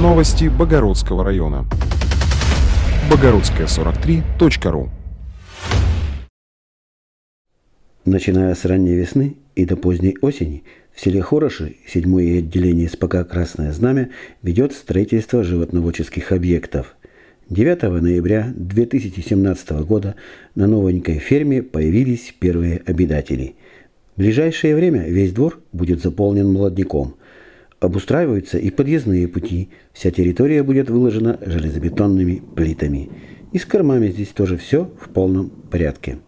Новости Богородского района. Богородская43.ру Начиная с ранней весны и до поздней осени в селе Хороши, седьмое отделение СПК «Красное знамя» ведет строительство животноводческих объектов. 9 ноября 2017 года на новенькой ферме появились первые обитатели. В ближайшее время весь двор будет заполнен молодняком. Обустраиваются и подъездные пути, вся территория будет выложена железобетонными плитами. И с кормами здесь тоже все в полном порядке.